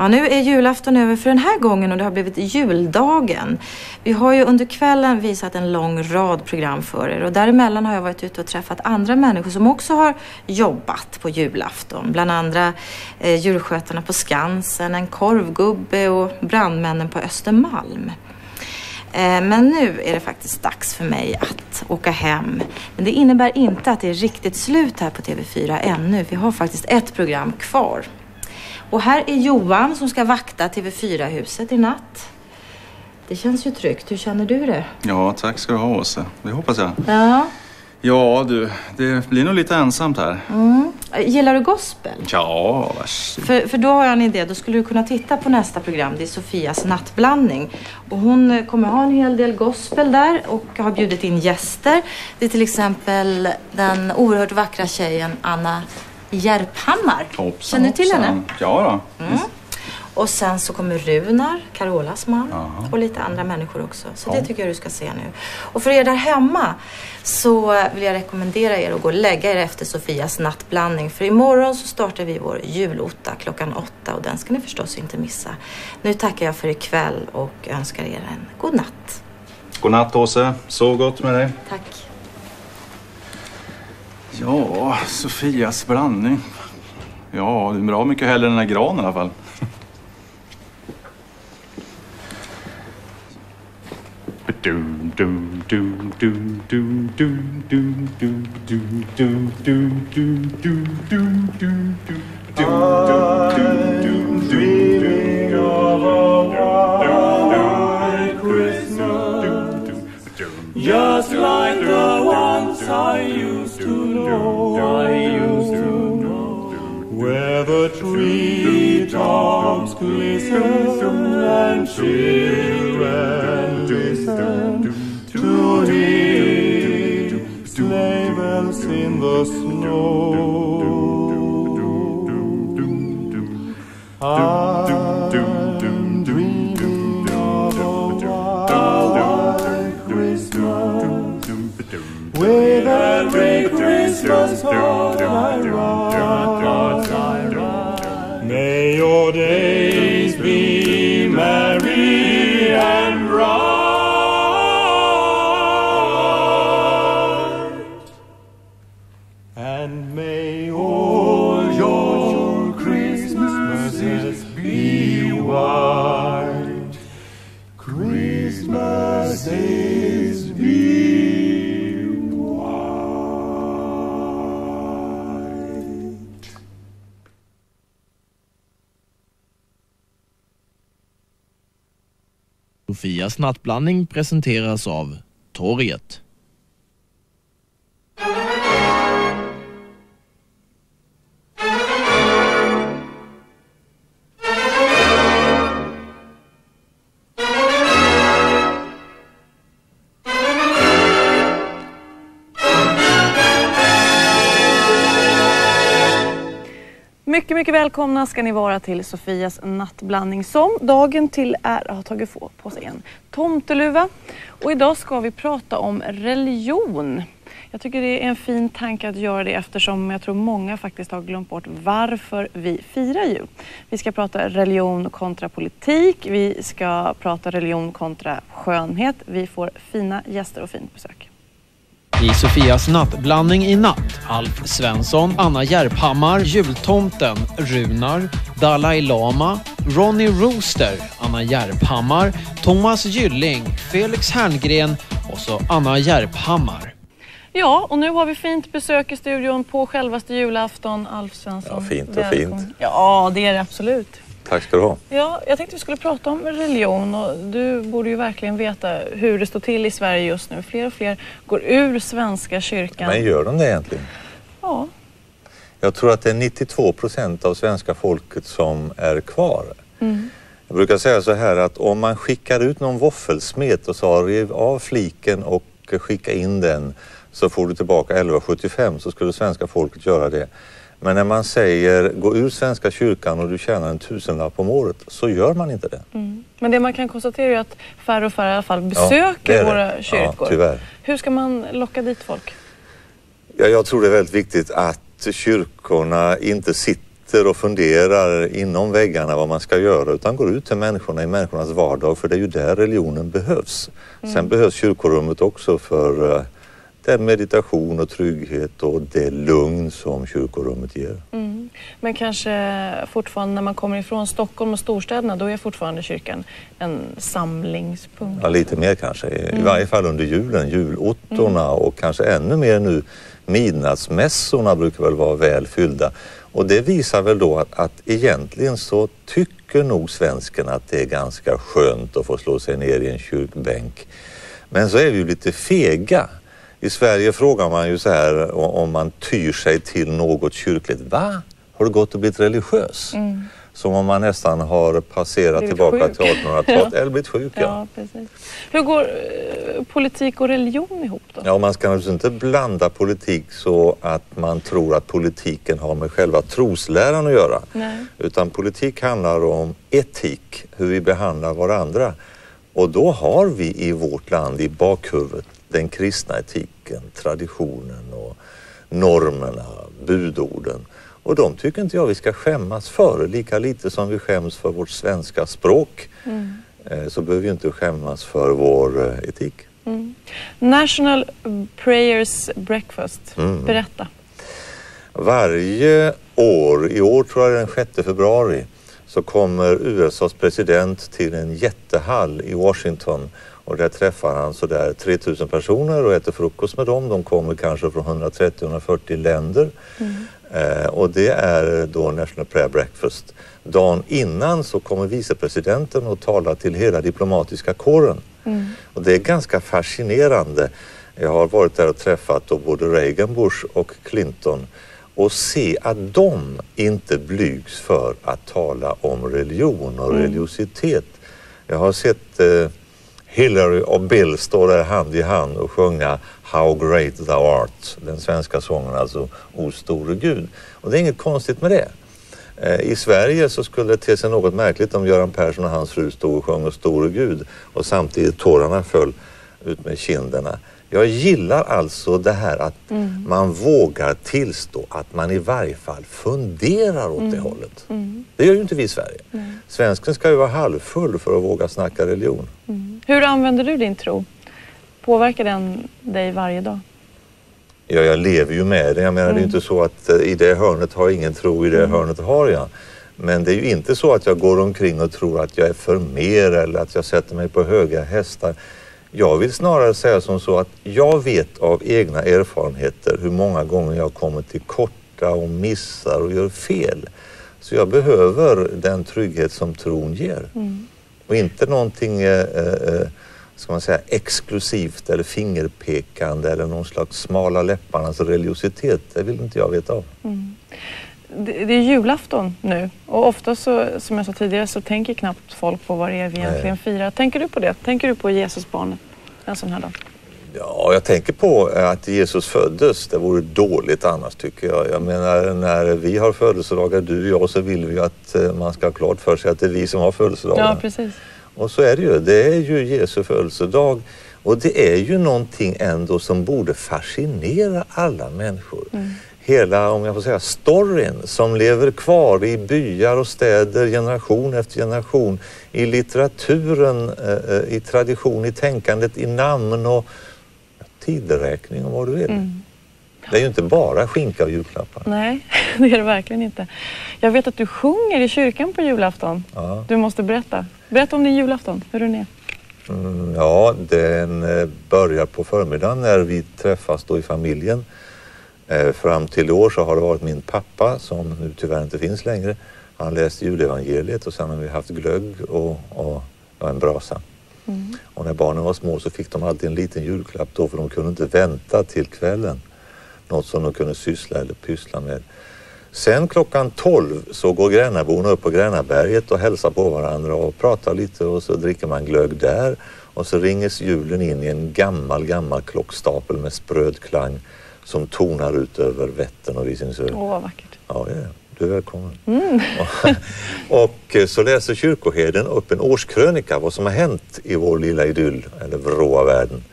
Ja, nu är julafton över för den här gången och det har blivit juldagen. Vi har ju under kvällen visat en lång rad program för er och däremellan har jag varit ute och träffat andra människor som också har jobbat på julafton. Bland andra eh, djurskötarna på Skansen, en korvgubbe och brandmännen på Östermalm. Eh, men nu är det faktiskt dags för mig att åka hem. Men det innebär inte att det är riktigt slut här på TV4 ännu. Vi har faktiskt ett program kvar. Och här är Johan som ska vakta TV4-huset i natt. Det känns ju tryggt. Hur känner du det? Ja, tack ska du ha Åse. Det hoppas jag. Ja. Ja du, det blir nog lite ensamt här. Mm. Gillar du gospel? Ja, varsågod. För, för då har jag en idé. Då skulle du kunna titta på nästa program. Det är Sofias nattblandning. Och hon kommer ha en hel del gospel där och har bjudit in gäster. Det är till exempel den oerhört vackra tjejen Anna Järphammar. Hoppsan, Känner du till henne? Ja då. Mm. Och sen så kommer Runar, Carolas man Jaha. och lite andra människor också. Så Ja. det tycker jag du ska se nu. Och för er där hemma så vill jag rekommendera er att gå och lägga er efter Sofias nattblandning. För imorgon så startar vi vår julotta klockan åtta och den ska ni förstås inte missa. Nu tackar jag för ikväll och önskar er en god natt. God natt Åse. Så gott med dig. Tack. Ja, Sofias blandning. Ja, det är bra mycket hellre än den här granen i alla fall. Just like the ones I used to know, I used to know, where the treetops glisten and children listen to hear sleigh bells in the snow. I'm with every Christmas card I write. May your days Sofias nattblandning presenteras av Torget. Mycket, mycket välkomna ska ni vara till Sofias nattblandning som dagen till ära har tagit få- på sig en tomteluva. Och idag ska vi prata om religion. Jag tycker det är en fin tanke att göra det eftersom jag tror många faktiskt har glömt bort varför vi firar jul. Vi ska prata religion kontra politik, vi ska prata religion kontra skönhet. Vi får fina gäster och fint besök. I Sofias nattblandning i natt, Alf Svensson, Anna Järphammar, jultomten Runar, Dalai Lama, Ronny Rooster, Anna Järphammar, Thomas Gylling, Felix Herngren och så Anna Järphammar. Ja, och nu har vi fint besök i studion på självaste julafton. Alf Svensson. Ja, fint och välkommen. fint. Ja, det är det absolut. Tack ska du ha. Ja, jag tänkte vi skulle prata om religion och du borde ju verkligen veta hur det står till i Sverige just nu. Fler och fler går ur Svenska kyrkan. Men gör de det egentligen? Ja, Jag tror att det är 92 procent av svenska folket som är kvar. Mm. Jag brukar säga så här att om man skickar ut någon våffelsmet och sa riv av fliken och skicka in den så får du tillbaka 11,75 så skulle svenska folket göra det. Men när man säger gå ur Svenska kyrkan och du tjänar en tusenlapp om året så gör man inte det. mm. Men det man kan konstatera är att färre och färre i alla fall Ja, besöker det är det. våra kyrkor. Ja, tyvärr. Hur ska man locka dit folk? Ja, jag tror det är väldigt viktigt att kyrkorna inte sitter och funderar inom väggarna vad man ska göra utan går ut till människorna i människornas vardag för det är ju där religionen behövs. Sen behövs kyrkorummet också för eh, den meditation och trygghet och det lugn som kyrkorummet ger. Mm. Men kanske fortfarande när man kommer ifrån Stockholm och storstäderna, då är fortfarande kyrkan en samlingspunkt. Ja, lite mer kanske. I varje fall under julen, julottorna och kanske ännu mer nu midnattsmässorna brukar väl vara väl fyllda. Och det visar väl då att, att egentligen så tycker nog svensken att det är ganska skönt att få slå sig ner i en kyrkbänk. Men så är vi ju lite fega. I Sverige frågar man ju så här om man tyr sig till något kyrkligt. Va? Har du gått och blivit religiös? Som om man nästan har passerat Blivit tillbaka sjuk. till 1800-talet eller blivit sjuk. Ja. Ja, precis. Hur går eh, politik och religion ihop då? Ja, man ska naturligtvis inte blanda politik så att man tror att politiken har med själva trosläran att göra. Nej. Utan politik handlar om etik, hur vi behandlar varandra. Och då har vi i vårt land i bakhuvudet den kristna etiken, traditionen och normerna, budorden. Och de tycker inte jag vi ska skämmas för, lika lite som vi skäms för vårt svenska språk. eh, Så behöver vi inte skämmas för vår eh, etik. National Prayers Breakfast. Mm. Berätta. Varje år, i år tror jag den 6 februari, så kommer USAs president till en jättehall i Washington och där träffar han sådär 3000 personer och äter frukost med dem. De kommer kanske från 130-140 länder. Eh, och det är då National Prayer Breakfast. Dagen innan så kommer vicepresidenten och talar till hela diplomatiska kåren. Och det är ganska fascinerande. Jag har varit där och träffat då både Reagan, Bush och Clinton och se att de inte blygs för att tala om religion och religiositet. Jag har sett eh, Hillary och Bill stå där hand i hand och sjunga How great thou art, den svenska sången alltså O store Gud. Och det är inget konstigt med det. Eh, I Sverige så skulle det te sig något märkligt om Göran Persson och hans fru stod och sjöng O store Gud och samtidigt tårarna föll ut med kinderna. Jag gillar alltså det här att man vågar tillstå att man i varje fall funderar åt det hållet. Det gör ju inte vi i Sverige. Svensken ska ju vara halvfull för att våga snacka religion. Hur använder du din tro? Påverkar den dig varje dag? Ja, jag lever ju med det. Jag menar, det är ju inte så att eh, i det hörnet har jag ingen tro, i det hörnet har jag. Men det är ju inte så att jag går omkring och tror att jag är för mer eller att jag sätter mig på höga hästar. Jag vill snarare säga som så att jag vet av egna erfarenheter hur många gånger jag kommer till korta och missar och gör fel. Så jag behöver den trygghet som tron ger. Och inte någonting eh, eh, ska man säga, exklusivt eller fingerpekande eller någon slags smala läpparnas religiositet. Det vill inte jag veta av. Det, det är julafton nu och ofta så, som jag sa tidigare, så tänker knappt folk på vad det är vi egentligen firar. Tänker du på det? Tänker du på Jesusbarnet en sån här dag? Ja, jag tänker på att Jesus föddes. Det vore dåligt annars tycker jag. Jag menar när vi har födelsedagar, du och jag, så vill vi att eh, man ska ha klart för sig att det är vi som har födelsedagar. Ja, precis. Och så är det ju. Det är ju Jesu födelsedag. Och det är ju någonting ändå som borde fascinera alla människor. Hela, om jag får säga, storyn som lever kvar i byar och städer generation efter generation. I litteraturen, eh, eh, i tradition, i tänkandet, i namn och tideräkning och vad du vill. Det är ju inte bara skinka och julklappar. Nej, det är det verkligen inte. Jag vet att du sjunger i kyrkan på julafton. Ja. Du måste berätta. Berätta om din julafton, hur den är. Mm, Ja, den eh, börjar på förmiddagen när vi träffas då i familjen. Eh, Fram till i år så har det varit min pappa som nu tyvärr inte finns längre. Han läste julevangeliet och sen har vi haft glögg och, och ja, en brasa. Och när barnen var små så fick de alltid en liten julklapp då för de kunde inte vänta till kvällen. Något som de kunde syssla eller pyssla med. Sen klockan 12 så går Grännaborna upp på Grännaberget och hälsar på varandra och pratar lite och så dricker man glögg där. Och så ringes julen in i en gammal, gammal klockstapel med spröd klang som tonar ut över Vättern och Visingsö. Åh, vad vackert. Ja, det. Du är välkommen. och, och eh, så läser kyrkoherden upp en årskrönika, vad som har hänt i vår lilla idyll, eller vråa världen.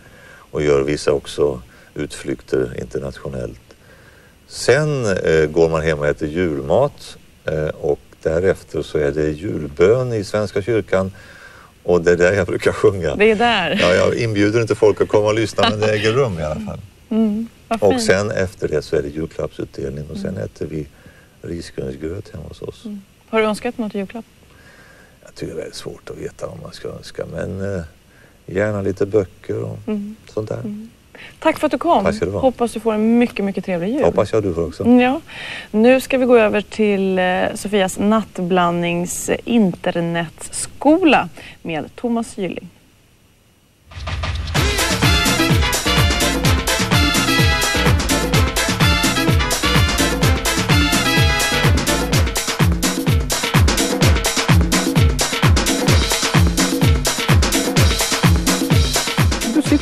Och gör vissa också utflykter internationellt. Sen eh, går man hem och äter julmat. Eh, och därefter så är det julbön i Svenska kyrkan och det är där jag brukar sjunga. Det är där. Ja, jag inbjuder inte folk att komma och lyssna men det äger rum i alla fall. Mm, Och sen efter det så är det julklappsutdelning och sen äter vi risgrynsgröt hemma hos oss. Har du önskat något i julklapp? Jag tycker det är svårt att veta vad man ska önska men eh, gärna lite böcker och Mm. sånt där. Tack för att du kom. Tack du. Hoppas du får en mycket, mycket trevlig jul. Hoppas jag du får också. Mm, Ja. Nu ska vi gå över till eh, Sofias nattblandnings eh, internetskola med Thomas Gylling.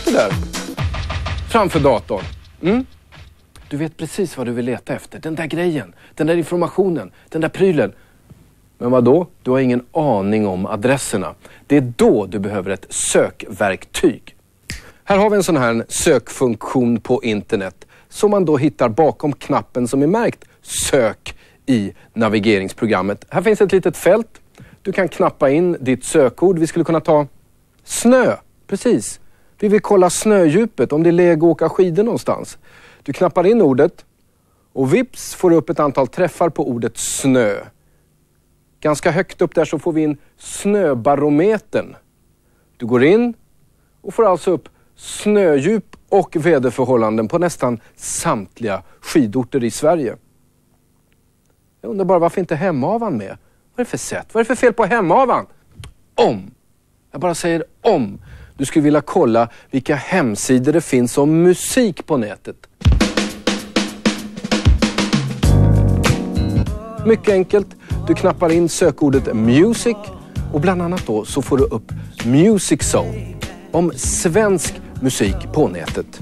Sitter där framför datorn. Mm? Du vet precis vad du vill leta efter. Den där grejen, den där informationen, den där prylen. Men vad då? Du har ingen aning om adresserna. Det är då du behöver ett sökverktyg. Här har vi en sån här sökfunktion på internet som man då hittar bakom knappen som är märkt sök i navigeringsprogrammet. Här finns ett litet fält. Du kan knappa in ditt sökord. Vi skulle kunna ta snö. Precis. Vi vill kolla snödjupet, om det är läge att åka skidor någonstans. Du knappar in ordet och vips får du upp ett antal träffar på ordet snö. Ganska högt upp där så får vi in snöbarometern. Du går in och får alltså upp snödjup och väderförhållanden på nästan samtliga skidorter i Sverige. Jag undrar bara varför inte Hemavan med? Vad är det för sätt? Vad är det för fel på Hemavan? Om! Jag bara säger om du skulle vilja kolla vilka hemsidor det finns om musik på nätet. Mycket enkelt. Du knappar in sökordet music och bland annat då så får du upp Music Zone om svensk musik på nätet.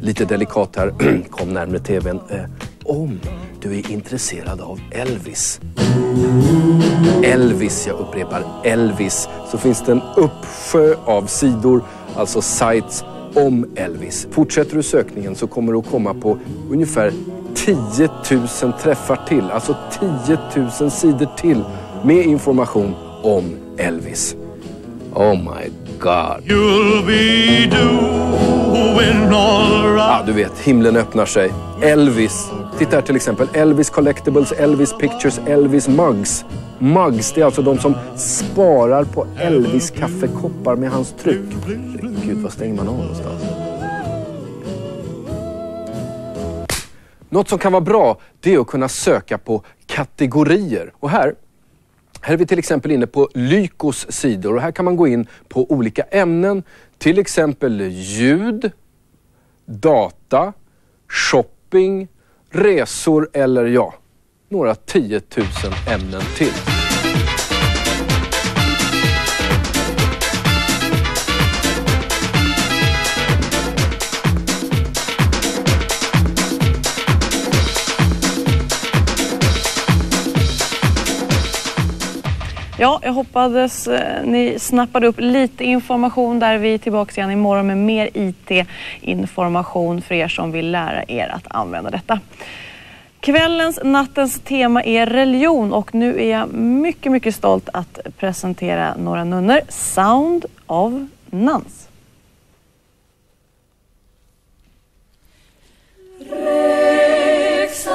Lite delikat här, kom närmare tvn. Eh, om du är intresserad av Elvis. Elvis, jag upprepar Elvis, så finns det en uppsjö av sidor, alltså sites om Elvis. Fortsätter du sökningen så kommer du att komma på ungefär 10 000 träffar till, alltså 10 000 sidor till med information om Elvis. Oh my God. You'll be doing all right. Ja, du vet, himlen öppnar sig. Elvis. Titta här till exempel. Elvis Collectibles, Elvis Pictures, Elvis Mugs. Mugs, det är alltså de som sparar på Elvis kaffekoppar med hans tryck. Gud, vad stänger man av någonstans? Något som kan vara bra, det är att kunna söka på kategorier. Och här, här är vi till exempel inne på Lykos sidor och här kan man gå in på olika ämnen. Till exempel ljud, data, shopping, resor eller ja, några 10 000 ämnen till. Ja, jag hoppades eh, ni snappade upp lite information där. Vi är tillbaka igen imorgon med mer IT-information för er som vill lära er att använda detta. Kvällens, nattens tema är religion och nu är jag mycket, mycket stolt att presentera några nunnor. Sound of Nuns. Rex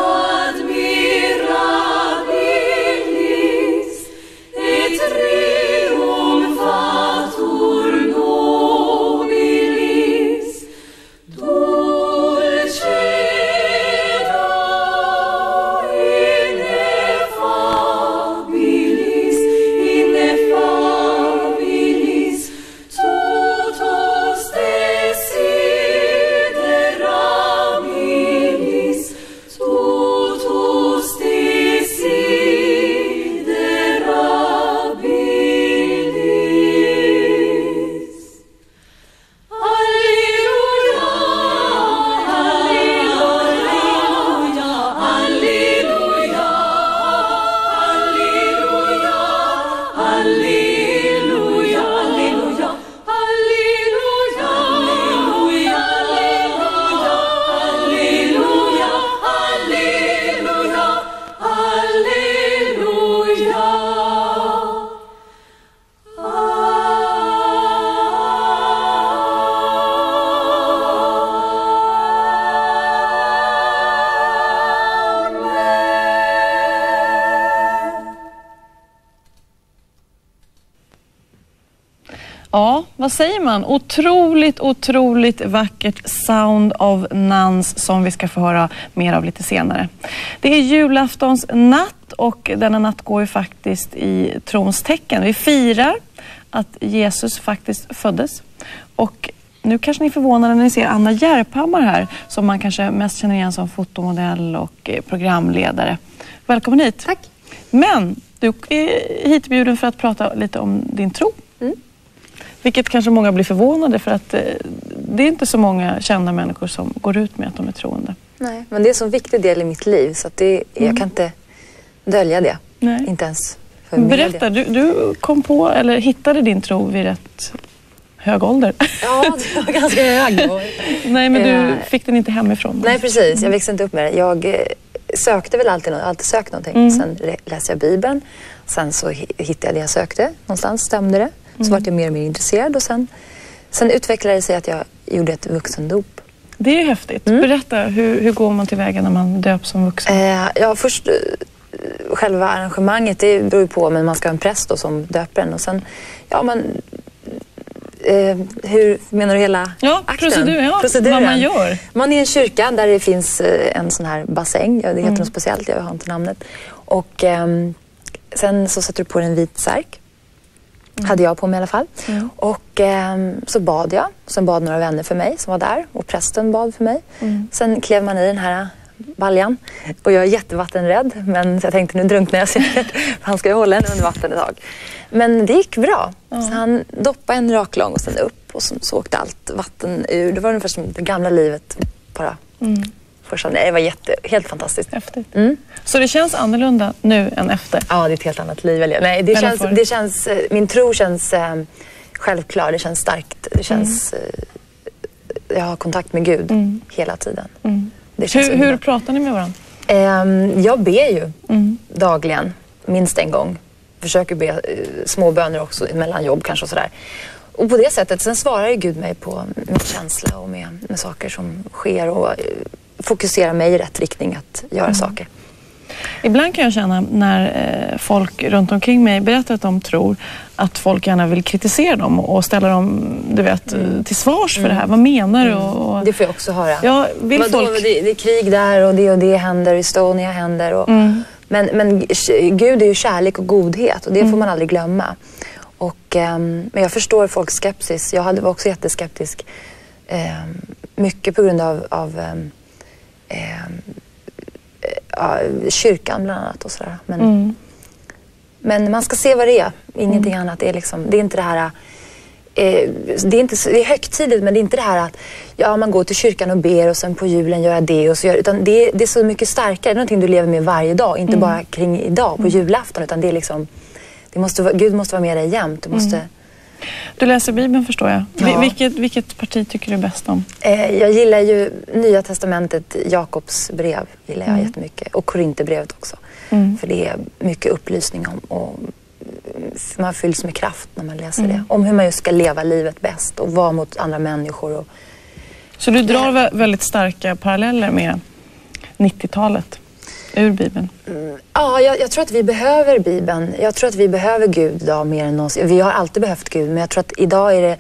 vad säger man? Otroligt, otroligt vackert Sound of Nuns som vi ska få höra mer av lite senare. Det är julaftons natt och denna natt går ju faktiskt i trons tecken. Vi firar att Jesus faktiskt föddes. Och nu kanske ni är förvånade när ni ser Anna Järphammar här som man kanske mest känner igen som fotomodell och eh, programledare. Välkommen hit. Tack. Men du är hitbjuden för att prata lite om din tro. Mm. Vilket kanske många blir förvånade för att eh, det är inte så många kända människor som går ut med att de är troende. Nej, men det är en så viktig del i mitt liv så att det, jag kan inte dölja det. Nej. Inte ens för. Berätta, du, du kom på eller hittade din tro vid rätt hög ålder. Ja, det var ganska hög. Nej, men du Eh, fick den inte hemifrån. Nej, precis. Jag växte inte upp med det. Jag eh, sökte väl alltid alltid sökt någonting. Mm. Sen läste jag Bibeln. Sen så hi- hittade jag det jag sökte. Någonstans stämde det. Så Mm. vart jag mer och mer intresserad och sen, sen utvecklade det sig att jag gjorde ett vuxendop. Det är ju häftigt. Berätta, hur, hur går man tillväga när man döps som vuxen? Eh, ja, först eh, själva arrangemanget, det beror ju på, men man ska ha en präst då som döper en och sen, ja man, eh, hur menar du hela Ja, akten? procedur, ja, vad man gör. Man är i en kyrka där det finns eh, en sån här bassäng, ja, det heter Mm. något speciellt, jag har inte namnet. Och ehm, sen så sätter du på dig en vit särk. Mm. Hade jag på mig i alla fall. Och ehm, så bad jag. Sen bad några vänner för mig som var där och prästen bad för mig. Mm. Sen klev man i den här baljan och jag är jättevattenrädd men jag tänkte nu drunknar jag säkert. Han ska ju hålla en under vatten ett tag. Men det gick bra. Så han doppade en raklång och sen upp och så, så åkte allt vatten ur. Det var ungefär som det gamla livet bara. Mm. Första, det var jätte, helt fantastiskt. Häftigt. Mm. Så det känns annorlunda nu än efter? Ja, det är ett helt annat liv. Eller? Nej, det känns, det känns, eh, min tro känns eh, självklar, det känns starkt. Det känns, Mm. eh, jag har kontakt med Gud hela tiden. Känns Hur, hur pratar ni med varandra? Ehm, jag ber ju Mm. dagligen, minst en gång. Försöker be eh, små böner också mellan jobb kanske och sådär. Och på det sättet, sen svarar ju Gud mig på min känsla och med, med saker som sker och fokuserar mig i rätt riktning att göra Mm. saker. Ibland kan jag känna när eh, folk runt omkring mig berättar att de tror att folk gärna vill kritisera dem och ställa dem du vet, eh, till svars för det här. Vad menar du? Och, Det får jag också höra. ja, vill Vadå, folk... det, det är krig där och det och det händer, Estonia händer. Och, Mm. men, men Gud är ju kärlek och godhet och det Mm. får man aldrig glömma. Och, ehm, men jag förstår folks skepsis. Jag hade, var också jätteskeptisk. ehm, mycket på grund av, av ehm, ehm, eh, ja, kyrkan bland annat och sådär. Men, Mm. men man ska se vad det är, ingenting annat. Det är, liksom, det är inte det här eh, det, är inte, det är högtidligt men det är inte det här att ja, man går till kyrkan och ber och sen på julen gör jag det. Och så gör, utan det, är- det är så mycket starkare. Det är någonting du lever med varje dag. Inte bara kring idag på julafton. Utan det är liksom, det måste, Gud måste vara med dig jämt. Du måste, Du läser Bibeln förstår jag. Ja. Vilket, vilket parti tycker du bäst om? eh, jag gillar ju Nya Testamentet, Jakobs brev gillar jag jättemycket. Och Korinthierbrevet också. Mm. För det är mycket upplysning om och man fylls med kraft när man läser det. Om hur man just ska leva livet bäst och vara mot andra människor. Och, Så du drar vä- väldigt starka paralleller med 90-talet ur Bibeln? Ja, jag, jag tror att vi behöver Bibeln. Jag tror att vi behöver Gud idag mer än någonsin. Vi har alltid behövt Gud, men jag tror att idag är det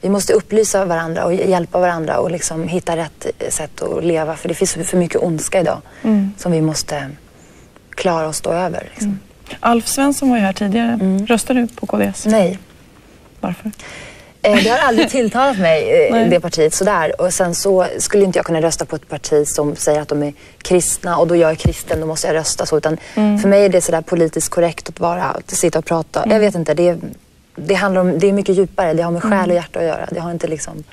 vi måste upplysa varandra och hjälpa varandra och liksom hitta rätt sätt att leva. För det finns för mycket ondska idag som vi måste klara och stå över. Liksom. Alf Svensson var ju här tidigare. Röstar du på KDS? Nej, Varför? Eh, det har aldrig tilltalat mig, eh, Nej. det partiet sådär. Och sen så skulle inte jag kunna rösta på ett parti som säger att de är kristna och då jag är kristen, då måste jag rösta så. Utan för mig är det sådär politiskt korrekt att vara, att sitta och prata. Jag vet inte, det det handlar om, det är mycket djupare. Det har med själ och hjärta att göra. Det har inte liksom...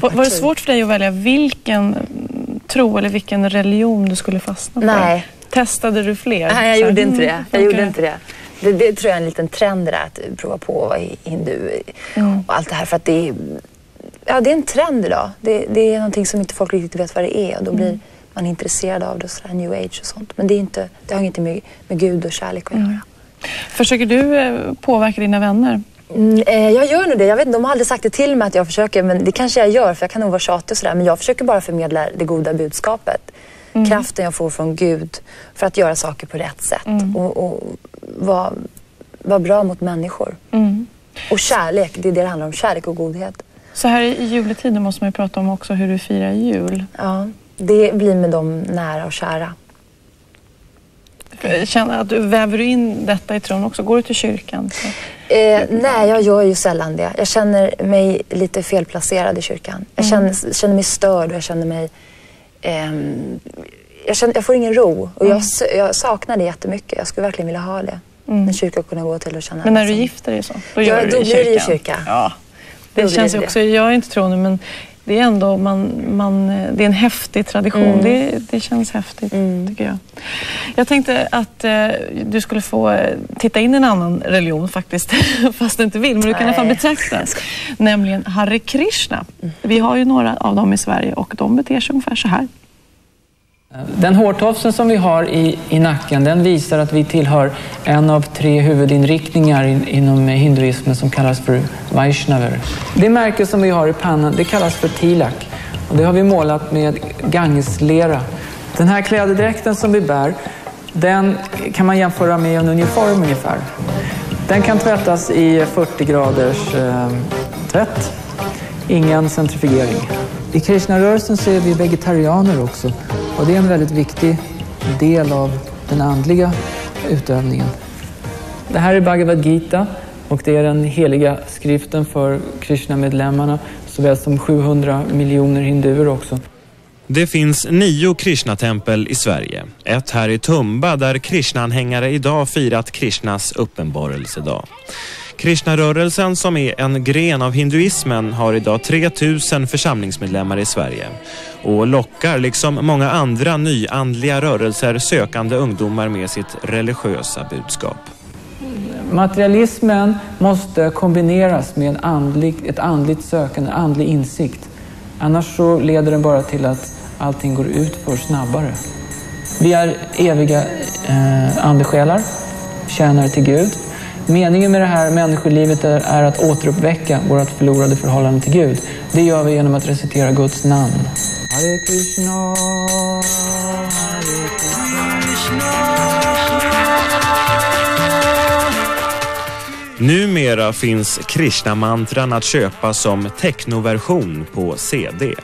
Var, var det svårt för dig att välja vilken mm, tro eller vilken religion du skulle fastna för? Nej. Testade du fler? Nej, jag gjorde inte mm, det. Jag gjorde inte det. Det, det tror jag är en liten trend det där, att prova på att vara hindu och allt det här. För att det är, ja, det är en trend idag. Det, det är någonting som inte folk riktigt vet vad det är och då blir man intresserad av det, sådär new age och sånt. Men det, är inte, det har inget med, med Gud och kärlek att göra. Försöker du eh, påverka dina vänner? Mm, eh, jag gör nog det. Jag vet, de har aldrig sagt det till mig att jag försöker, men det kanske jag gör för jag kan nog vara tjatig och sådär. Men jag försöker bara förmedla det goda budskapet. Kraften jag får från Gud för att göra saker på rätt sätt och, och vara, vara bra mot människor. Mm. Och kärlek, det är det det handlar om. Kärlek och godhet. Så här i juletiden måste man ju prata om också hur du firar jul. Ja, det blir med dem nära och kära. Känner att du väver in detta i tron också. Går du till kyrkan? Eh, nej, jag gör ju sällan det. Jag känner mig lite felplacerad i kyrkan. Jag känner, känner mig störd och jag känner mig... ehm, jag, känner, jag får ingen ro och jag, sö- jag saknar det jättemycket. Jag skulle verkligen vilja ha det. En kyrka att kunna gå till och känna... Men när du liksom- gifter dig så? Då, Ja, gör du då det i blir det kyrkan. kyrka. Ja. Det känns det ju det. också, jag är inte troende men det är ändå, man, man, det är en häftig tradition. Mm. Det, det känns häftigt tycker jag. Jag tänkte att eh, du skulle få eh, titta in en annan religion faktiskt, fast du inte vill, men du kan i alla fall Nej, betrakta. Nämligen Hare Krishna. Vi har ju några av dem i Sverige och de beter sig ungefär så här. Den hårtofsen som vi har i, i nacken den visar att vi tillhör en av tre huvudinriktningar in, inom hinduismen som kallas för Vaishnaver. Det märke som vi har i pannan det kallas för tilak och det har vi målat med gangeslera. Den här klädedräkten som vi bär den kan man jämföra med en uniform ungefär. Den kan tvättas i 40 graders eh, tvätt. Ingen centrifugering. I Krishna-rörelsen så är vi vegetarianer också och det är en väldigt viktig del av den andliga utövningen. Det här är Bhagavad Gita och det är den heliga skriften för Krishna-medlemmarna såväl som 700 miljoner hinduer också. Det finns nio Krishna-tempel i Sverige. Ett här i Tumba där Krishna-anhängare idag firat Krishnas uppenbarelsedag. Krishnarörelsen som är en gren av hinduismen har idag 3000 församlingsmedlemmar i Sverige och lockar liksom många andra nyandliga rörelser sökande ungdomar med sitt religiösa budskap. Materialismen måste kombineras med en andlig, ett andligt sökande, en andlig insikt. Annars så leder den bara till att allting går ut för snabbare. Vi är eviga eh, andesjälar, tjänare till Gud. Meningen med det här människolivet är, är att återuppväcka vårt förlorade förhållande till Gud. Det gör vi genom att recitera Guds namn. Hare Krishna, Hare Numera finns Krishna-mantran att köpa som technoversion på CD.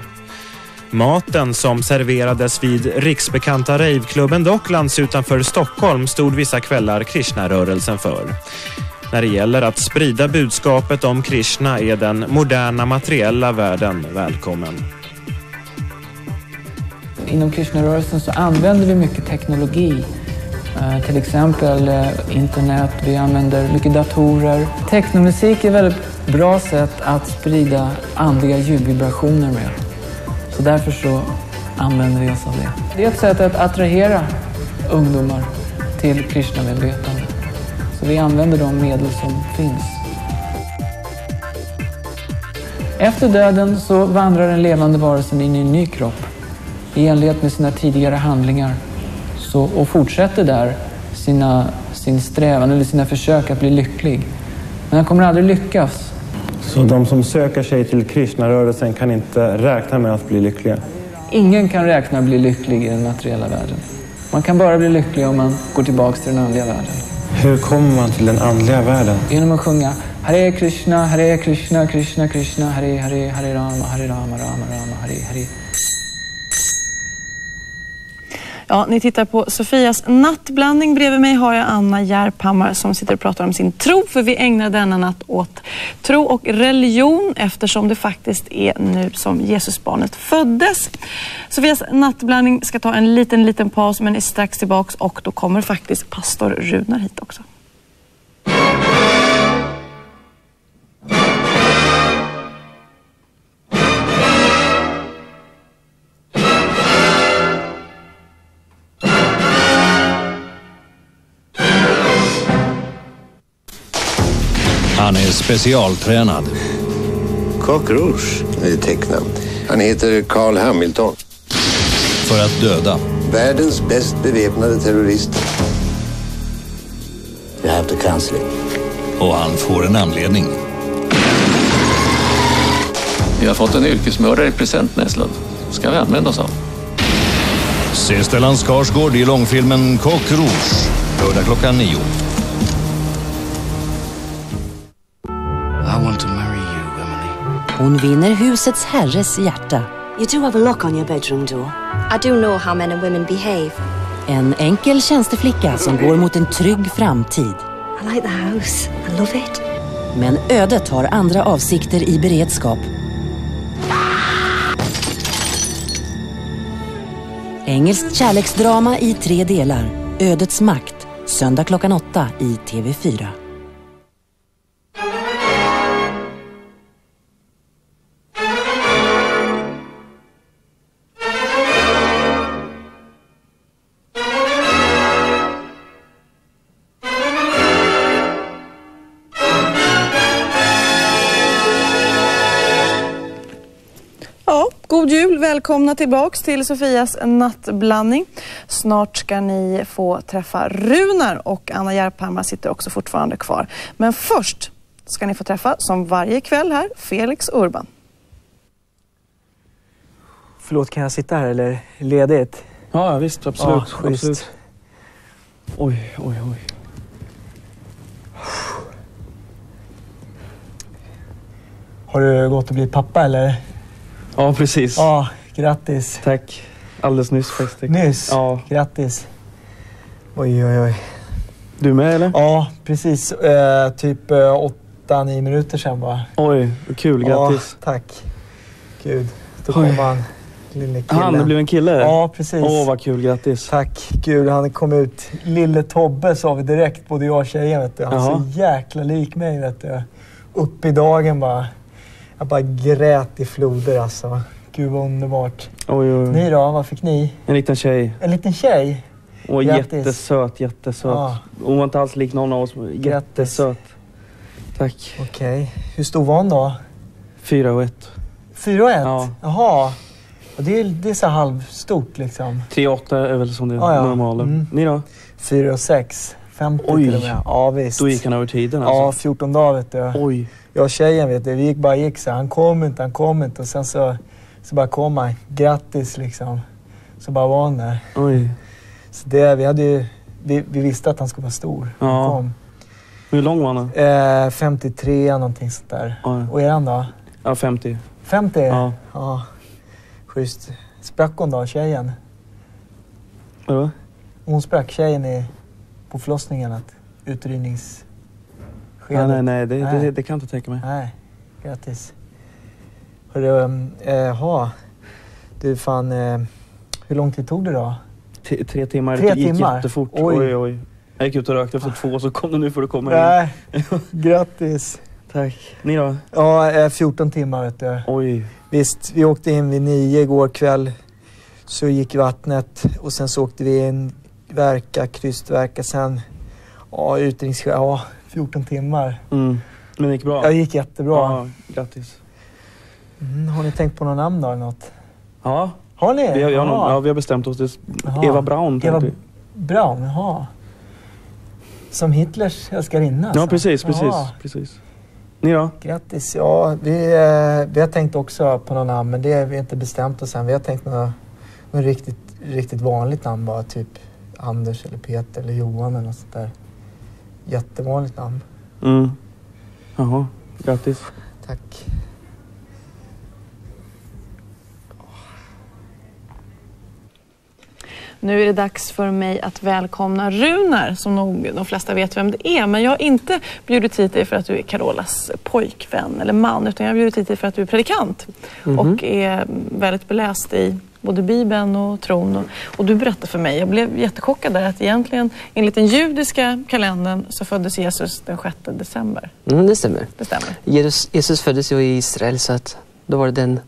Maten som serverades vid riksbekanta raveklubben Docklands utanför Stockholm stod vissa kvällar Krishna-rörelsen för. När det gäller att sprida budskapet om Krishna är den moderna materiella världen välkommen. Inom Krishnarörelsen så använder vi mycket teknologi. Eh, till exempel eh, internet, vi använder mycket datorer. Teknomusik är ett väldigt bra sätt att sprida andliga ljudvibrationer med. Så därför så använder vi oss av det. Det är ett sätt att attrahera ungdomar till Krishna-medvetande. Så vi använder de medel som finns. Efter döden så vandrar den levande varelsen in i en ny kropp i enlighet med sina tidigare handlingar så, och fortsätter där sina, sin strävan eller sina försök att bli lycklig. Men han kommer aldrig lyckas. Så de som söker sig till Krishnarörelsen kan inte räkna med att bli lyckliga? Ingen kan räkna med att bli lycklig i den materiella världen. Man kan bara bli lycklig om man går tillbaka till den andliga världen. Hur kommer man till den andliga världen? Genom att sjunga Hare Krishna, Hare Krishna, Krishna Krishna, Hare Hare, Hare Rama, Hare Rama, Rama Rama, Hare Hare. Ja, ni tittar på Sofias nattblandning. Bredvid mig har jag Anna Järphammar som sitter och pratar om sin tro. För vi ägnar denna natt åt tro och religion eftersom det faktiskt är nu som Jesusbarnet föddes. Sofias nattblandning ska ta en liten, liten paus men är strax tillbaks och då kommer faktiskt pastor Runar hit också. Specialtränad. Cock Rouge är tecknat. Han heter Carl Hamilton. För att döda. Världens bäst beväpnade terrorist. You have to cancel it. Och han får en anledning. Vi har fått en yrkesmördare i present, Näslund. ska vi använda oss av. Se Stellan Skarsgård i långfilmen Coq Rouge. Lördag klockan nio. Hon vinner husets herres hjärta. You do have a lock on your bedroom door. I do know how men and women behave. En enkel tjänsteflicka som går mot en trygg framtid. I like the house. I love it. Men ödet har andra avsikter i beredskap. Engelskt kärleksdrama i tre delar. Ödets makt. Söndag klockan åtta i TV4. Välkomna tillbaks till Sofias nattblandning. Snart ska ni få träffa Runar och Anna Järphammar sitter också fortfarande kvar. Men först ska ni få träffa, som varje kväll här, Felix Urban. Förlåt, kan jag sitta här eller ledigt? Ja, visst. Absolut. Ja, absolut. Oj, oj, oj. Har du gått och blivit pappa eller? Ja, precis. Ja, grattis. Tack. Alldeles nyss faktiskt. Nyss? Ja. Grattis. Oj, oj, oj. Du med eller? Ja, precis. Eh, typ eh, åtta, nio minuter sedan bara. Oj, kul. Grattis. Ja, tack. Gud, då Oj. kom han. Lille killen. Han, blev en kille? Ja, precis. Åh, vad kul. Grattis. Tack. Gud, han kom ut. Lille Tobbe sa vi direkt, både jag och tjejen. Vet du. Han är så jäkla lik mig. Vet du. Upp i dagen bara. Jag bara grät i floder alltså. Gud vad underbart. Oj, oj. Ni då, vad fick ni? En liten tjej. En liten tjej? Och Grattis. jättesöt, jättesöt. Ja. Hon var inte alls lik någon av oss. Jättesöt. Tack. Okej. Hur stor var hon då? Fyra och ett. Fyra och ett? Ja. Jaha. Och det är, det är så halvstort liksom. Tre och åtta är väl som det är Ja, normala. Mm. Ni då? Fyra och sex. 50 Oj. till och med. Ja visst. Då gick han över tiden alltså? Ja, 14 dagar vet du. Oj. Jag och tjejen vet du, vi gick bara gick så han kom inte, han kom inte och sen så, så bara kom han. Grattis liksom. Så bara var han där. Oj. Så det, vi hade ju, vi, vi visste att han skulle vara stor. Ja. kom. Hur lång var han? då? Eh, 53 någonting sånt där. Ja. Och eran då? Ja, 50. 50? Ja. ja. Schysst. Sprack hon då, tjejen? Vadå? Hon sprack tjejen i, på förlossningen, att utdrivningsskedet? Ja, nej, nej, det, Nej. Det, det kan jag inte tänka mig. Nej, grattis. Hörru, um, eh, ha. Du fan, eh, hur lång tid tog det då? T- tre timmar. Tre det gick timmar? jättefort. Oj. Oj. oj, Jag gick ut och rökte efter två så kom du nu för att komma Nej, in. grattis. Tack. Ni då? Ja, eh, 14 timmar vet du. Oj. Visst, vi åkte in vid nio igår kväll. Så gick vattnet och sen så åkte vi in, verka, krystverka, sen ja, utredningsskedet. Ja, 14 timmar. Mm. Men det gick bra? Ja, det gick jättebra. Ja, grattis. Mm, har ni tänkt på någon namn då eller något? Ja. Har ni? Vi har, har, ja, vi har bestämt oss. Det. Eva Braun. Eva tänkte. Braun, jaha. Som Hitlers älskarinna alltså. Ja, precis, precis, Jaha. precis. Ni då? Grattis. Ja, vi, eh, vi har tänkt också på någon namn men det har vi inte bestämt oss än. Vi har tänkt något, något riktigt, riktigt vanligt namn bara. Typ Anders eller Peter eller Johan eller något sånt där. Jättevanligt namn. Mm. Jaha, grattis. Tack. Nu är det dags för mig att välkomna Runar, som nog de flesta vet vem det är. Men jag har inte bjudit hit dig för att du är Carolas pojkvän eller man, utan jag har bjudit hit dig för att du är predikant Mhm. och är väldigt beläst i både Bibeln och tron. Och, och du berättade för mig, jag blev jättechockad där, att egentligen enligt den judiska kalendern så föddes Jesus den 6 december. Mm, det stämmer. Det stämmer. Jesus, Jesus föddes ju i Israel så att då var det den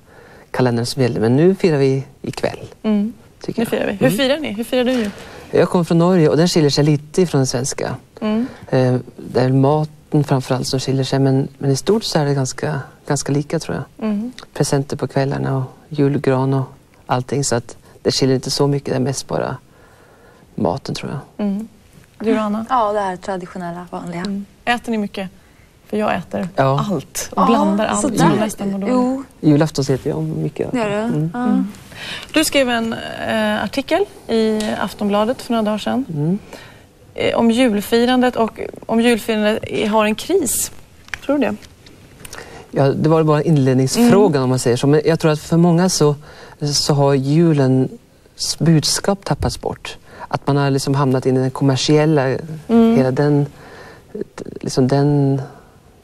kalendern som gällde. Men nu firar vi ikväll. Mm. Tycker Nu jag. firar vi. Hur Mm. firar ni? Hur firar du jul? Jag kommer från Norge och den skiljer sig lite från den svenska. Mm. Eh, det är maten framförallt som skiljer sig men, men i stort så är det ganska, ganska lika tror jag. Mm. Presenter på kvällarna och julgran och allting så att det skiljer inte så mycket. Det är mest bara maten tror jag. Mm. Du då, Anna? Ja, det här traditionella vanliga. Äter ni mycket? För jag äter Ja. allt och blandar allt dåligt. Jo, Julafton äter jag mycket. det gör du. Mm. Mm. Du skrev en eh, artikel i Aftonbladet för några dagar sedan Mm. eh, om julfirandet och om julfirandet har en kris. Tror du det? Ja, det var bara inledningsfrågan om man säger så. Men jag tror att för många så, så har julens budskap tappats bort. Att man har liksom hamnat i den kommersiella, Mm. hela den, liksom den,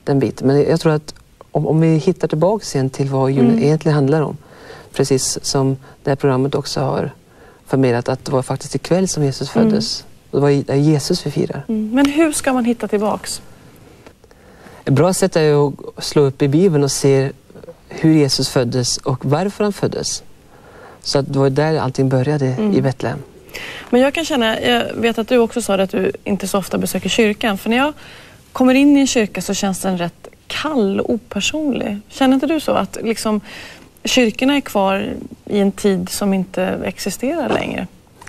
den biten. Men jag tror att om, om vi hittar tillbaka igen till vad julen Mm. egentligen handlar om. Precis som det här programmet också har förmedlat att det var faktiskt ikväll som Jesus Mm. föddes. Och det var Jesus vi firar. Mm. Men hur ska man hitta tillbaks? Ett bra sätt är att slå upp i Bibeln och se hur Jesus föddes och varför han föddes. Så att det var där allting började Mm. i Betlehem. Men jag kan känna, jag vet att du också sa det att du inte så ofta besöker kyrkan. För när jag kommer in i en kyrka så känns den rätt kall och opersonlig. Känner inte du så? Att liksom, kyrkorna är kvar i en tid som inte existerar längre?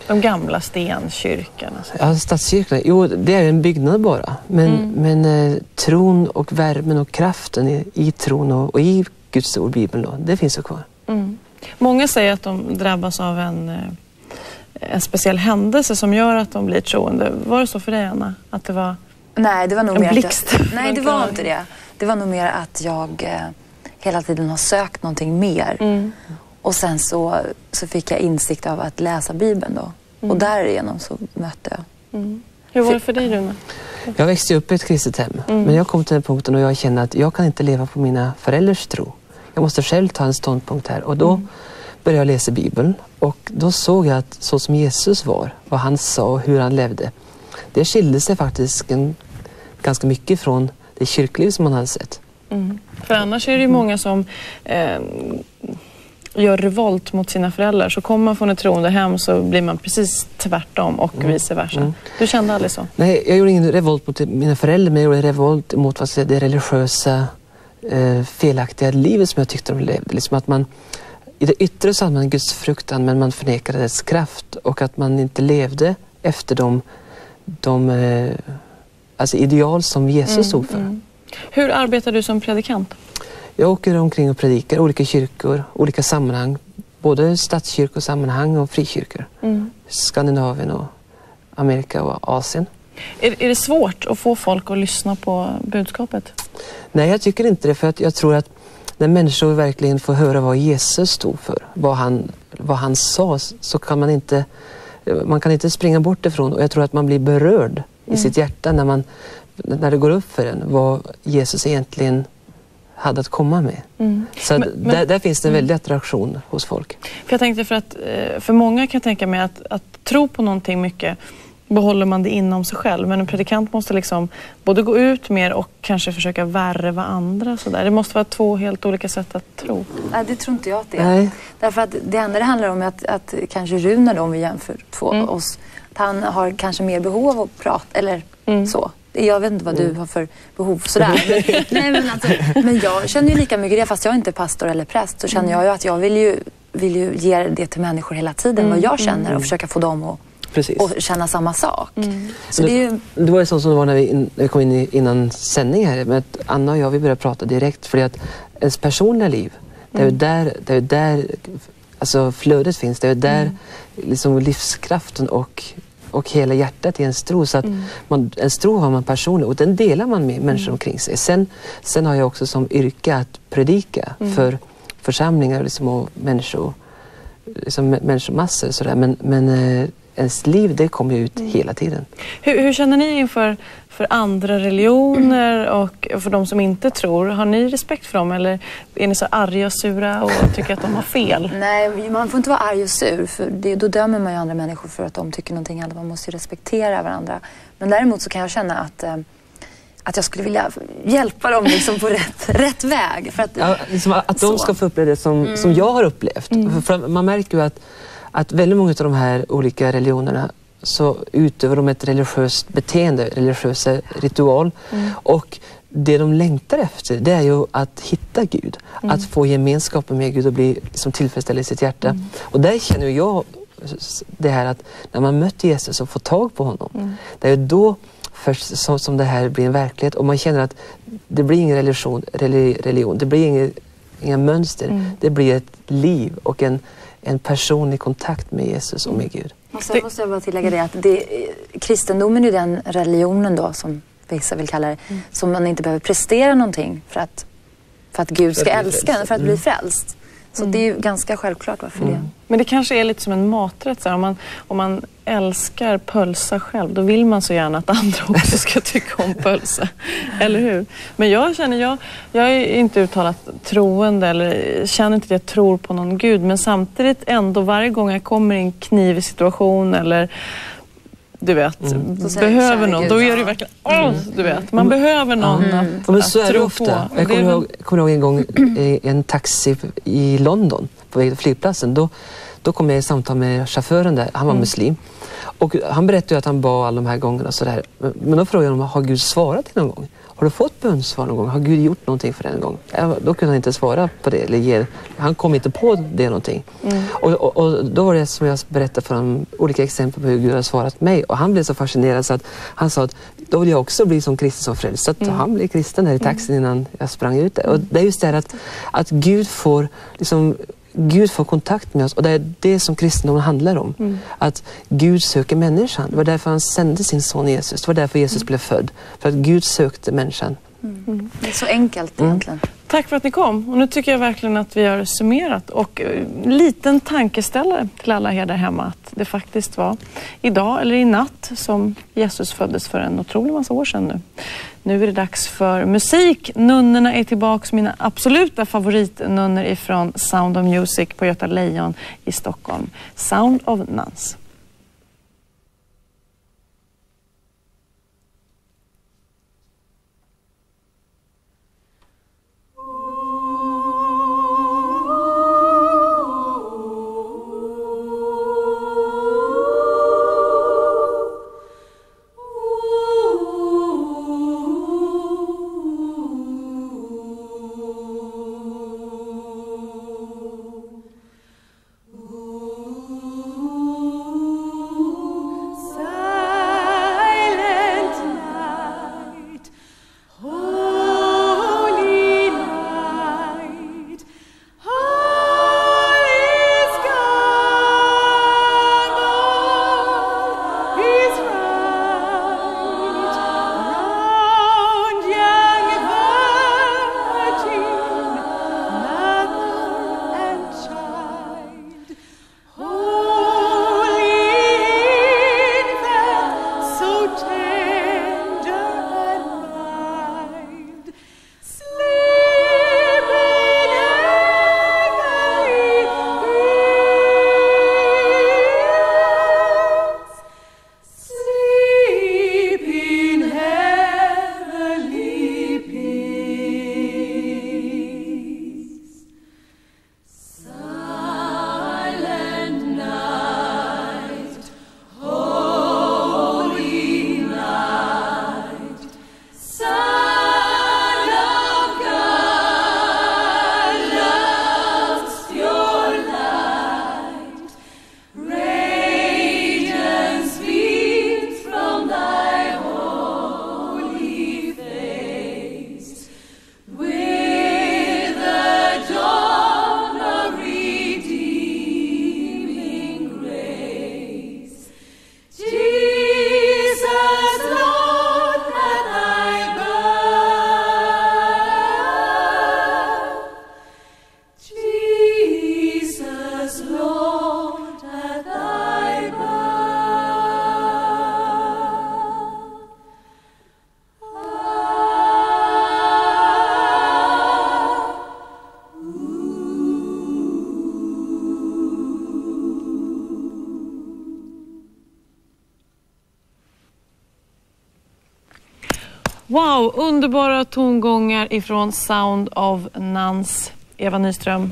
De gamla stenkyrkorna. så. Ja, statskyrkan, jo det är en byggnad bara. Men, Mm. men eh, tron och värmen och kraften i, i tron och, och i Guds ord, Bibeln, då, det finns ju kvar. Mm. Många säger att de drabbas av en, eh, en speciell händelse som gör att de blir troende. Var det så för dig Anna? Att det var Nej, det var nog en blixt? Jag, nej, det var inte det. Det var nog mer att jag eh, hela tiden har sökt någonting mer. Mm. Och sen så, så fick jag insikt av att läsa Bibeln då. Mm. Och därigenom så mötte jag. Mm. Hur var det för dig Rune? Jag växte upp i ett kristet hem. Mm. Men jag kom till den punkten och jag kände att jag kan inte leva på mina föräldrars tro. Jag måste själv ta en ståndpunkt här. Och då Mm. började jag läsa Bibeln. Och då såg jag att så som Jesus var, vad han sa och hur han levde. Det skilde sig faktiskt en, ganska mycket från det kyrkliv som man hade sett. Mm. För annars är det ju många som eh, gör revolt mot sina föräldrar. Så kommer man från ett troende hem så blir man precis tvärtom och Mm. vice versa. Mm. Du kände aldrig så? Nej, jag gjorde ingen revolt mot mina föräldrar, men jag gjorde revolt mot vad säga, det religiösa, eh, felaktiga livet som jag tyckte de levde. Liksom att man, I det yttre så hade man Guds fruktan, men man förnekade dess kraft och att man inte levde efter de, de eh, alltså ideal som Jesus Mm, stod för. mm. Hur arbetar du som predikant? Jag åker omkring och predikar i olika kyrkor, olika sammanhang. Både statskyrkosammanhang och frikyrkor. Mm. Skandinavien och Amerika och Asien. Är, är det svårt att få folk att lyssna på budskapet? Nej, jag tycker inte det. För att jag tror att när människor verkligen får höra vad Jesus stod för, vad han, vad han sa, så kan man inte, man kan inte springa bort ifrån. Och jag tror att man blir berörd Mm. i sitt hjärta när, man, när det går upp för en vad Jesus egentligen hade att komma med. Mm. Så Men- men- där, där finns det en Mm. väldig attraktion hos folk. För jag tänkte för att eh, för många kan jag tänka mig att, att tro på någonting mycket behåller man det inom sig själv. Men en predikant måste liksom både gå ut mer och kanske försöka värva andra. Så där. Det måste vara två helt olika sätt att tro. Nej, det tror inte jag att det är. Nej. Därför att det enda det handlar om är att, att kanske Runar om vi jämför två Mm. oss, att han har kanske mer behov av att prata, eller Mm. så. Jag vet inte vad du har för behov sådär. Men, nej, men, alltså, men jag känner ju lika mycket det, fast jag är inte pastor eller präst, så känner Mm. jag ju att jag vill ju, vill ju ge det till människor hela tiden, Mm. vad jag känner Mm. och försöka få dem att Precis. och känna samma sak. Mm. Så det ju, Det var ju så som det var när vi, in, när vi kom in i, innan sändning här. Men att Anna och jag vi började prata direkt. För att ens personliga liv, det är ju Mm. där, det är där alltså flödet finns. Det är där Mm. liksom livskraften och, och hela hjärtat i ens tro. Så att Mm. man, ens tro har man personlig och den delar man med människor Mm. omkring sig. Sen, sen har jag också som yrke att predika Mm. för församlingar liksom, och människor, liksom, mä- människomassor. och sådär. Men, men eh, ens liv det kommer ut Mm. hela tiden. Hur, hur känner ni inför för andra religioner och för de som inte tror? Har ni respekt för dem eller är ni så arga och sura och tycker att de har fel? nej, man får inte vara arg och sur, för det, då dömer man ju andra människor för att de tycker någonting annat. Man måste ju respektera varandra. Men däremot så kan jag känna att eh, att jag skulle vilja hjälpa dem liksom på rätt, rätt väg. För att, Ja, liksom att de Så. ska få uppleva det som, Mm. som jag har upplevt. Mm. Man märker ju att, att väldigt många av de här olika religionerna så utövar de ett religiöst beteende, religiösa ritual. Mm. Och det de längtar efter det är ju att hitta Gud. Mm. Att få gemenskapen med Gud och bli liksom, tillfredsställd i sitt hjärta. Mm. Och där känner jag det här att när man möter Jesus och får tag på honom. Mm. Det är då först som, som det här blir en verklighet och man känner att det blir ingen religion, reli- religion det blir inga, inga mönster. Mm. Det blir ett liv och en, en personlig kontakt med Jesus och med Gud. Och sen måste jag bara tillägga det att det, kristendomen är den religionen då som vissa vill kalla det, som man inte behöver prestera någonting för att för att Gud För ska älska en, för att bli Mm. frälst. Så det är ju ganska självklart varför det. Men det kanske är lite som en maträtt. Så här, om, man, om man älskar pölsa själv, då vill man så gärna att andra också ska tycka om pölsa. Eller hur? Men jag känner, jag, jag är inte uttalat troende eller känner inte att jag tror på någon gud. Men samtidigt ändå varje gång jag kommer i en knivig situation eller du vet, säger behöver någon. Då är det verkligen, åh, du vet, man behöver någon Ja. att, Ja, men så att är det tro ofta. på. Jag kommer ihåg, kommer ihåg en gång i en taxi i London på väg till flygplatsen. Då, då kom jag i samtal med chauffören där. Han var Mm. muslim. Och han berättade att han bad alla de här gångerna. Sådär. Men då frågade jag honom, har Gud svarat dig någon gång? Har du fått bönsvar någon gång? Har Gud gjort någonting för dig någon gång? Då kunde han inte svara på det. Eller ge, han kom inte på det någonting. Mm. Och, och, och då var det som jag berättade för honom, olika exempel på hur Gud har svarat mig. Och han blev så fascinerad så att han sa att då vill jag också bli som kristen som frälst. Så att Mm. han blev kristen där i taxin innan jag sprang ut. Och det är just det här att, att Gud får liksom Gud får kontakt med oss och det är det som kristendomen handlar om. Mm. Att Gud söker människan. Det var därför han sände sin son Jesus. Det var därför Jesus blev född. För att Gud sökte människan. Mm. Det är så enkelt Mm. egentligen. Tack för att ni kom. Och nu tycker jag verkligen att vi har summerat och eh, en liten tankeställare till alla er där hemma att det faktiskt var idag eller i natt som Jesus föddes för en otrolig massa år sedan nu. Nu är det dags för musik. Nunnorna är tillbaks, mina absoluta favoritnunnor ifrån Sound of Music på Göta Lejon i Stockholm. Sound of Nuns. Wow, underbara tongångar ifrån Sound of Nuns. Eva Nyström,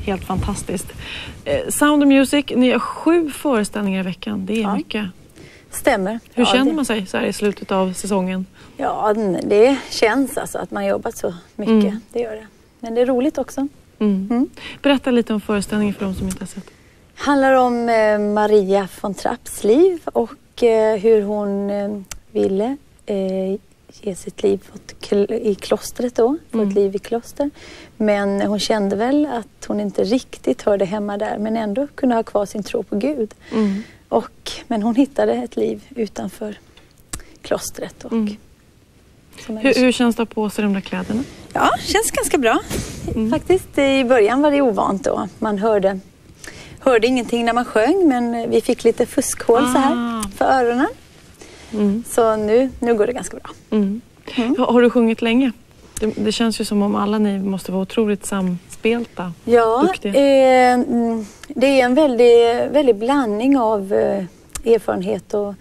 helt fantastiskt. Eh, Sound of Music, ni har sju föreställningar i veckan. Det är mycket. Stämmer. Hur Ja, känner det- man sig så här i slutet av säsongen? Ja, det känns alltså att man jobbat så mycket. Mm. Det gör det. Men det är roligt också. Mm. Berätta lite om föreställningen för de som inte har sett. handlar om eh, Maria von Trapps liv och eh, hur hon eh, ville eh, ge sitt liv åt i klostret då, få Mm. ett liv i kloster. Men hon kände väl att hon inte riktigt hörde hemma där men ändå kunde ha kvar sin tro på Gud. Mm. Och, men hon hittade ett liv utanför klostret. Och, Mm. Hur, hur känns det att på sig de där kläderna? Ja, känns ganska bra. Faktiskt i början var det ovant då. Man hörde, hörde ingenting när man sjöng men vi fick lite fuskhål så här för öronen. Så nu, nu går det ganska bra. Mm. Har har du sjungit länge? Det, det känns ju som om alla ni måste vara otroligt samspelta. Ja, eh, mm, det är en väldig, väldig blandning av eh, erfarenhet och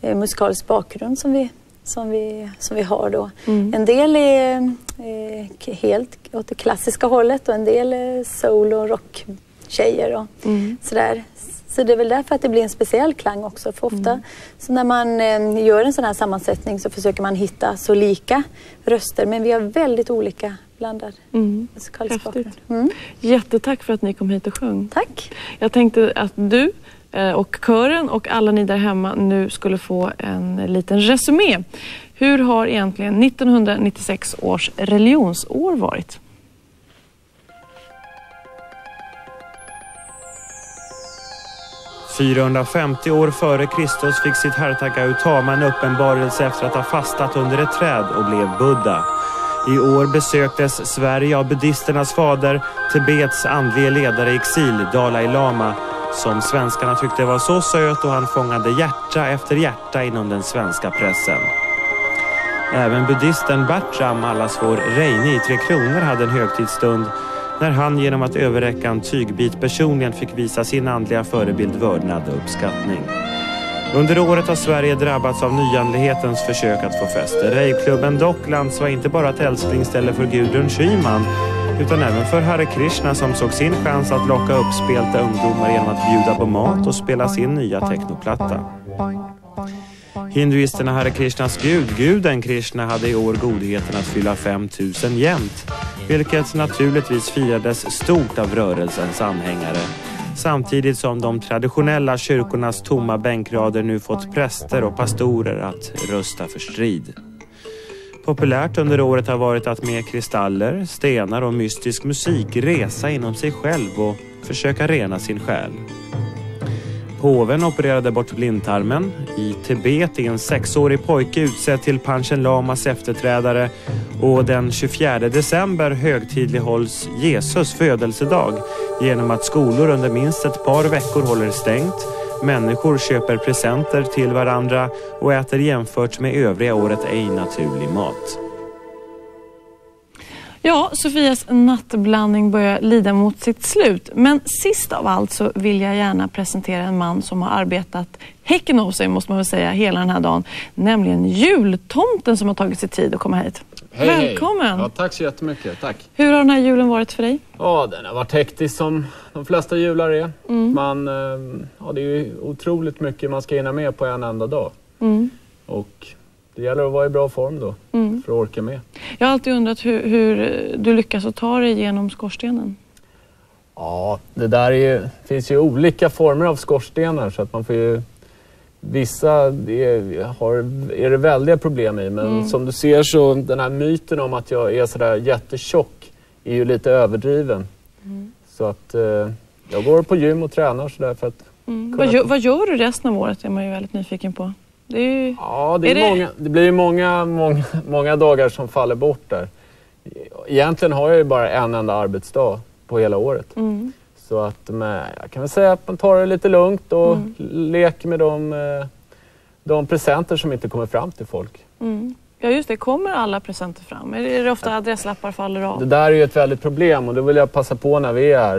eh, musikalisk bakgrund som vi, som vi, som vi har då. Mm. En del är eh, helt åt det klassiska hållet och en del är soul och rocktjejer och Mm. sådär. Så det är väl därför att det blir en speciell klang också. För ofta så när man eh, gör en sån här sammansättning så försöker man hitta så lika röster men vi har väldigt olika blandad Mm. musikalisk bakgrund. Mm. Jättetack för att ni kom hit och sjöng. Tack. Jag tänkte att du eh, och kören och alla ni där hemma nu skulle få en liten resumé. Hur har egentligen 1996 års religionsår varit? — 450 år före Kristus fick Siddhartha Gautama en uppenbarelse efter att ha fastat under ett träd och blev Buddha. I år besöktes Sverige av buddisternas fader, Tibets andlige ledare i exil, Dalai Lama, som svenskarna tyckte var så söt och han fångade hjärta efter hjärta inom den svenska pressen. Även buddhisten Bertram, allas vår Reine i Tre Kronor, hade en högtidsstund när han genom att överräcka en tygbit personligen fick visa sin andliga förebild vördnad och uppskattning. Under året har Sverige drabbats av nyandlighetens försök att få fäste. Rejvklubben Docklands var inte bara ett älsklingsställe för Gudrun Schyman utan även för Hare Krishna som såg sin chans att locka uppspelta ungdomar genom att bjuda på mat och spela sin nya technoplatta. Hinduisterna Hare Krishnas gud, guden Krishna, hade i år godheten att fylla 5000 jämt, vilket naturligtvis firades stort av rörelsens anhängare. Samtidigt som de traditionella kyrkornas tomma bänkrader nu fått präster och pastorer att rösta för strid. Populärt under året har varit att med kristaller, stenar och mystisk musik resa inom sig själv och försöka rena sin själ. Påven opererade bort blindtarmen. I Tibet är en sexårig pojke utsedd till Panchen Lamas efterträdare och den 24 december högtidlighålls Jesus födelsedag genom att skolor under minst ett par veckor håller stängt. Människor köper presenter till varandra och äter jämfört med övriga året ej naturlig mat. Ja, Sofias nattblandning börjar lida mot sitt slut. Men sist av allt så vill jag gärna presentera en man som har arbetat häcken av sig, måste man väl säga, hela den här dagen. Nämligen jultomten som har tagit sig tid att komma hit. Hej, hej. Välkommen! Ja, tack så jättemycket. Tack. Hur har den här julen varit för dig? Ja, den har varit hektisk som de flesta jular är. Mm. Man, eh, ja, det är ju otroligt mycket man ska hinna med på en enda dag. Mm. Och det gäller att vara i bra form då Mm. för att orka med. Jag har alltid undrat hur, hur du lyckas att ta dig igenom skorstenen. Ja, det där är ju, finns ju olika former av skorstenar så att man får ju Vissa det är, har, är det väldiga problem i men Mm. som du ser så den här myten om att jag är sådär jättetjock är ju lite överdriven. Mm. Så att eh, jag går på gym och tränar sådär för att Mm. Vad, gör, vad gör du resten av året? är man ju väldigt nyfiken på. Det är. Ja, det, är Är det- Många, det blir ju många, många, många dagar som faller bort där. Egentligen har jag ju bara en enda arbetsdag på hela året. Mm. Så att men, jag kan väl säga att man tar det lite lugnt och Mm. leker med de, eh, de presenter som inte kommer fram till folk. Mm. Ja just det, kommer alla presenter fram? Är det, är det ofta adresslappar faller av? Det där är ju ett väldigt problem och det vill jag passa på när vi är här,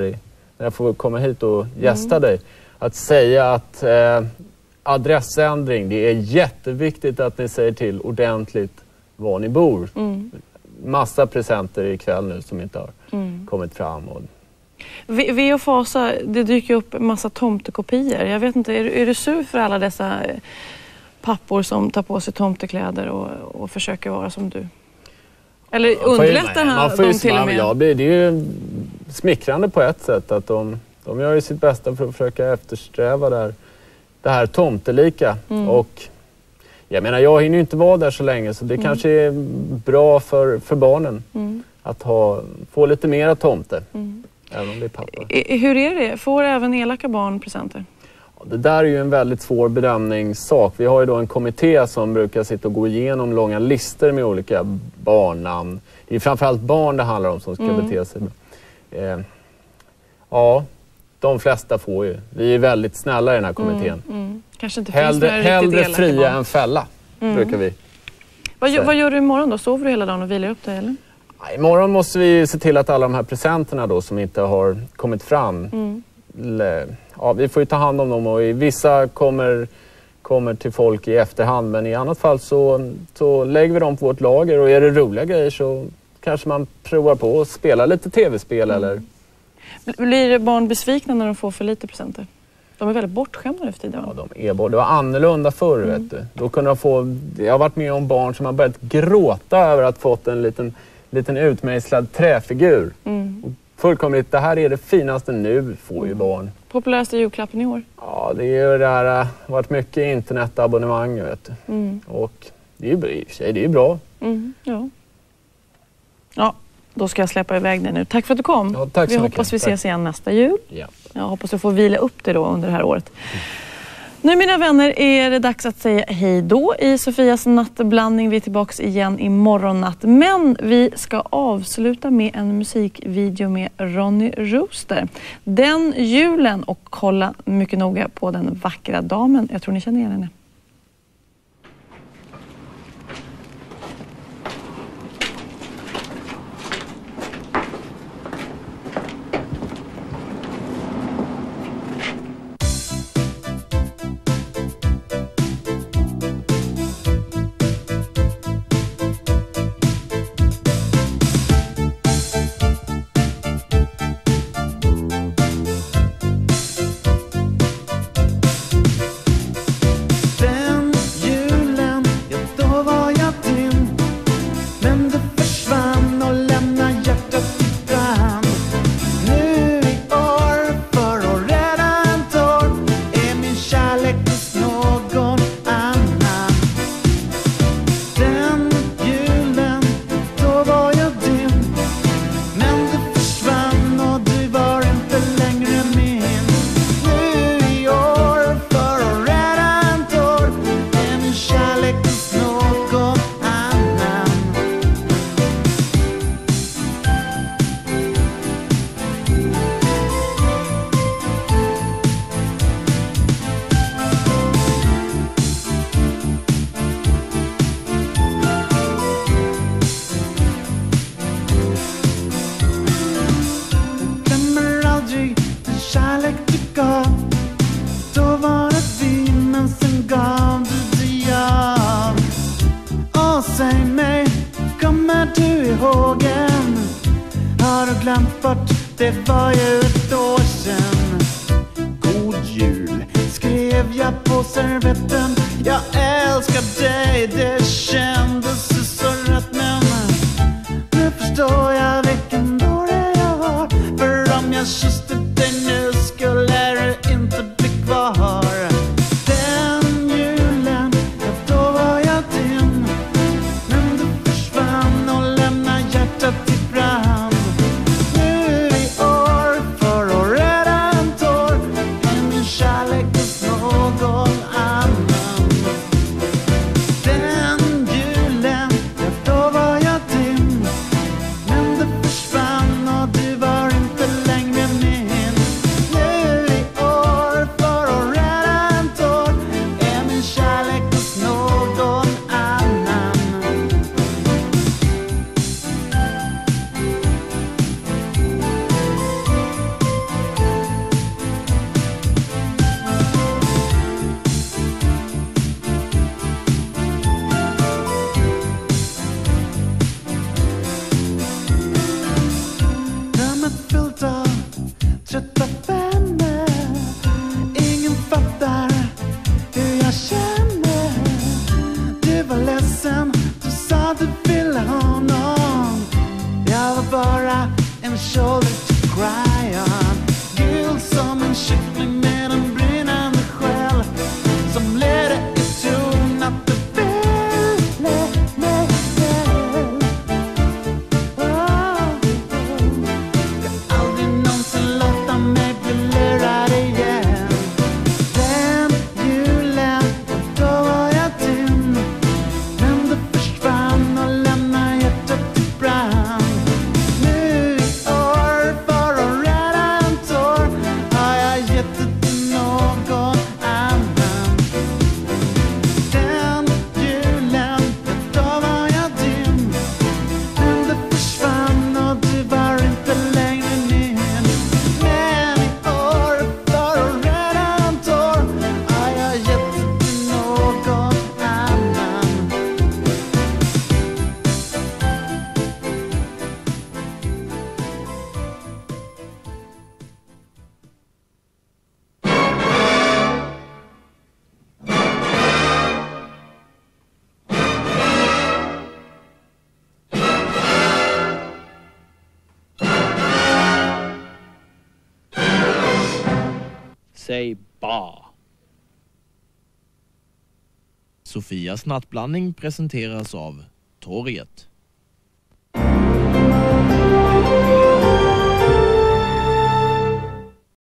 när jag får komma hit och gästa Mm. dig. Att säga att eh, adressändring, det är jätteviktigt att ni säger till ordentligt var ni bor. Mm. Massa presenter ikväll nu som inte har Mm. kommit fram. Och, V, v och Fasa, det dyker upp massa tomtekopior. Jag vet inte, är, är du sur för alla dessa eh, pappor som tar på sig tomtekläder och, och försöker vara som du? Eller underlättar han dem till och med? Ja, det det är ju smickrande på ett sätt att de, de gör ju sitt bästa för att försöka eftersträva det här, det här tomtelika. Mm. Och jag menar, jag hinner ju inte vara där så länge så det Mm. kanske är bra för, för barnen Mm. att ha, få lite mera tomte. Mm. Även om det är pappa. Hur är det? Får även elaka barn presenter? Det där är ju en väldigt svår bedömningssak. Vi har ju då en kommitté som brukar sitta och gå igenom långa listor med olika barnnamn. Det är framförallt barn det handlar om som ska Mm. bete sig. Eh, ja, de flesta får ju. Vi är väldigt snälla i den här kommittén. Mm, mm. Kanske inte Hellre, hellre fria än fälla, Mm. brukar vi. Vad, gör- vad gör du imorgon då? Sover du hela dagen och vilar upp dig eller? Ja, Imorgon måste vi se till att alla de här presenterna då som inte har kommit fram Mm. ja, vi får ju ta hand om dem och vissa kommer, kommer till folk i efterhand men i annat fall så, så lägger vi dem på vårt lager och är det roliga grejer så kanske man provar på att spela lite tv-spel Mm. eller Blir barn besvikna när de får för lite presenter? De är väldigt bortskämda nu för tiden va? de är bara, Det var annorlunda förr Mm. vet du. Då kunde de få, jag har varit med om barn som har börjat gråta över att fått en liten, liten utmejslad träfigur. Mm. Fullkomligt, det här är det finaste nu får ju barn. Populäraste julklappen i år? Ja, det är ju det här, äh, varit mycket internetabonnemang vet du. Mm. Och det är ju i och för sig, det är bra. Mm. Ja. ja, då ska jag släppa iväg dig nu. Tack för att du kom. Ja, tack så vi mycket. hoppas vi Tack. ses igen nästa jul. Ja. Jag hoppas du får vila upp dig då under det här året. Nu mina vänner är det dags att säga hej då i Sofias nattblandning. Vi är tillbaka igen imorgon natt. Men vi ska avsluta med en musikvideo med Ronny Rooster. Den julen och kolla mycket noga på den vackra damen. Jag tror ni känner igen henne. Bort, det var ju ett år sen God jul, skrev jag på servetten. Jag älskar dig, det Deras nattblandning presenteras av Torget.